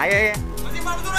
Ayo ya. Masih mau betul,